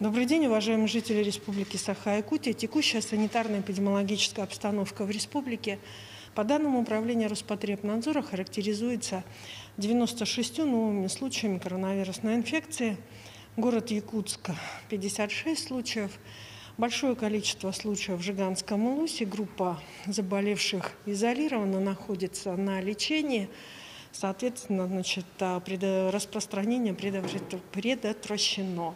Добрый день, уважаемые жители Республики Саха-Якутия. Текущая санитарная эпидемиологическая обстановка в республике по данным Управления Роспотребнадзора характеризуется 96 новыми случаями коронавирусной инфекции. Город Якутск 56 случаев. Большое количество случаев в Жиганском Улусе. Группа заболевших изолирована, находится на лечении. Соответственно, значит, распространение предотвращено.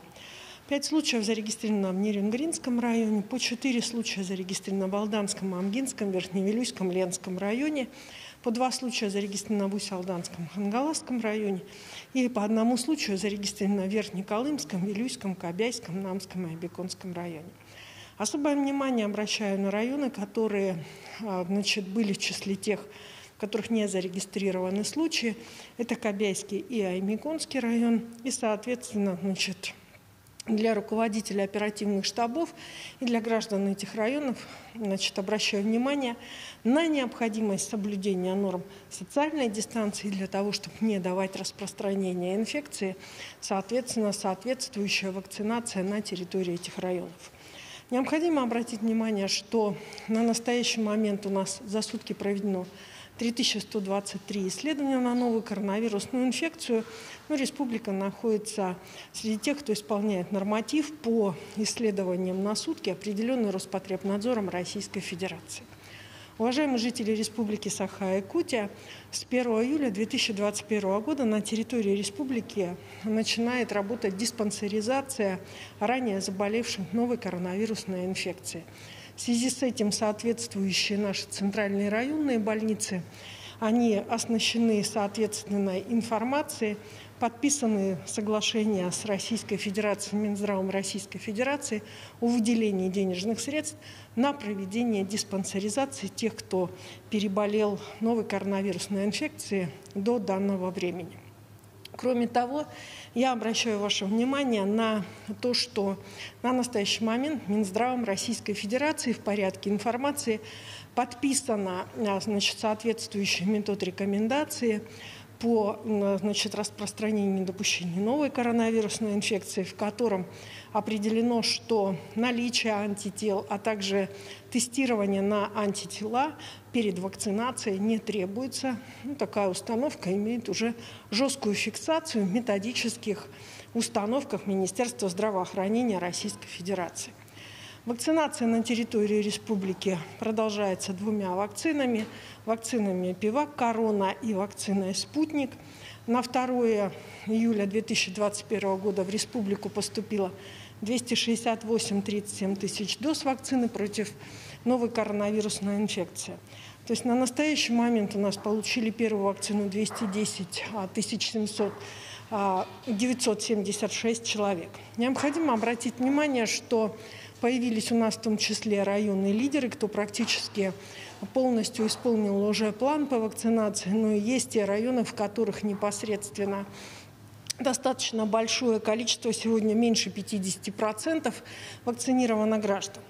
Пять случаев зарегистрировано в Нерюнгринском районе, по четыре случая зарегистрировано в Алданском, Амгинском, Верхневилюйском, Ленском районе, по два случая зарегистрировано в Усть-Алданском, Хангаласском районе и по одному случаю зарегистрировано в Верхнеколымском, Вилюйском, Кобяйском, Намском и Абеконском районе. Особое внимание обращаю на районы, которые а, значит, были в числе тех, в которых не зарегистрированы случаи. Это Кобяйский и Аймиконский район. И, соответственно, значит, для руководителей оперативных штабов и для граждан этих районов значит, обращаю внимание на необходимость соблюдения норм социальной дистанции для того, чтобы не давать распространения инфекции, соответственно, соответствующая вакцинация на территории этих районов. Необходимо обратить внимание, что на настоящий момент у нас за сутки проведено 3123 исследования на новую коронавирусную инфекцию. Ну, республика находится среди тех, кто исполняет норматив по исследованиям на сутки, определенный Роспотребнадзором Российской Федерации. Уважаемые жители Республики Саха-Якутия, с 1 июля 2021 года на территории республики начинает работать диспансеризация ранее заболевших новой коронавирусной инфекцией. В связи с этим соответствующие наши центральные районные больницы, они оснащены соответственной информацией, подписаны соглашения с Российской Федерацией, Минздравом Российской Федерации о выделении денежных средств на проведение диспансеризации тех, кто переболел новой коронавирусной инфекцией до данного времени. Кроме того, я обращаю ваше внимание на то, что на настоящий момент Минздравом Российской Федерации в порядке информации подписана значит, соответствующая метод рекомендации по значит, распространению и недопущению новой коронавирусной инфекции, в котором определено, что наличие антител, а также тестирование на антитела перед вакцинацией не требуется. Ну, такая установка имеет уже жесткую фиксацию в методических установках Министерства здравоохранения Российской Федерации. Вакцинация на территории республики продолжается двумя вакцинами. Вакцинами «Пивак Корона» и вакциной «Спутник». На 2 июля 2021 года в республику поступило 268-37 тысяч доз вакцины против новой коронавирусной инфекции. То есть на настоящий момент у нас получили первую вакцину 210 700 976 человек. Необходимо обратить внимание, что Появились у нас в том числе районные лидеры, кто практически полностью исполнил уже план по вакцинации, но и есть те районы, в которых непосредственно достаточно большое количество, сегодня меньше 50% вакцинировано граждан.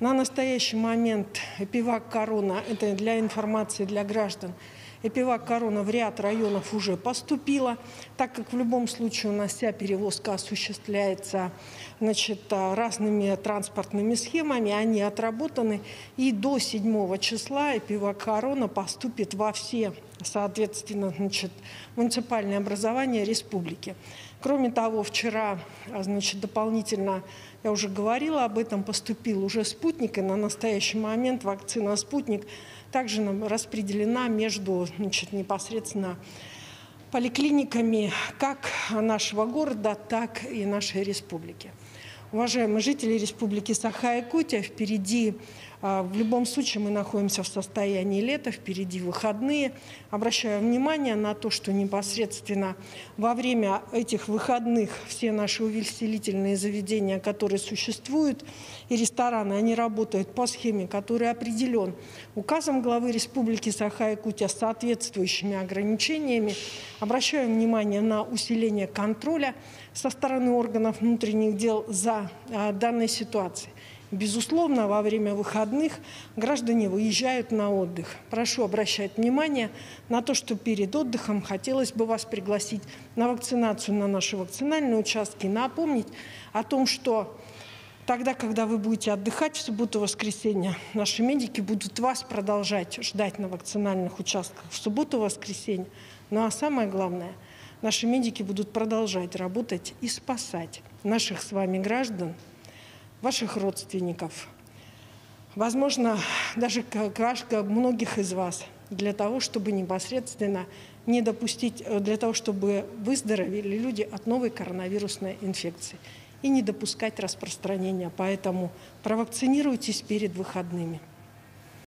На настоящий момент Эпивак Корона, это для информации для граждан, Эпивак Корона в ряд районов уже поступила, так как в любом случае у нас вся перевозка осуществляется значит, разными транспортными схемами, они отработаны, и до 7 числа Эпивак Корона поступит во все, соответственно, значит, муниципальные образования республики. Кроме того, вчера, значит, дополнительно, я уже говорила об этом, поступил уже спутник, и на настоящий момент вакцина «Спутник» также распределена между значит, непосредственно поликлиниками как нашего города, так и нашей республики. Уважаемые жители Республики Саха-Якутия, впереди а, в любом случае мы находимся в состоянии лета, впереди выходные. Обращаю внимание на то, что непосредственно во время этих выходных все наши увеселительные заведения, которые существуют, и рестораны, они работают по схеме, которая определен указом главы Республики Саха-Якутия с соответствующими ограничениями. Обращаю внимание на усиление контроля со стороны органов внутренних дел за а, данной ситуацией. Безусловно, во время выходных граждане выезжают на отдых. Прошу обращать внимание на то, что перед отдыхом хотелось бы вас пригласить на вакцинацию на наши вакцинальные участки. Напомнить о том, что тогда, когда вы будете отдыхать в субботу-воскресенье, наши медики будут вас продолжать ждать на вакцинальных участках в субботу-воскресенье. Ну а самое главное, наши медики будут продолжать работать и спасать наших с вами граждан ваших родственников, возможно, даже как многих из вас, для того, чтобы непосредственно не допустить, э, для того, чтобы выздоровели люди от новой коронавирусной инфекции и не допускать распространения. Поэтому провакцинируйтесь перед выходными.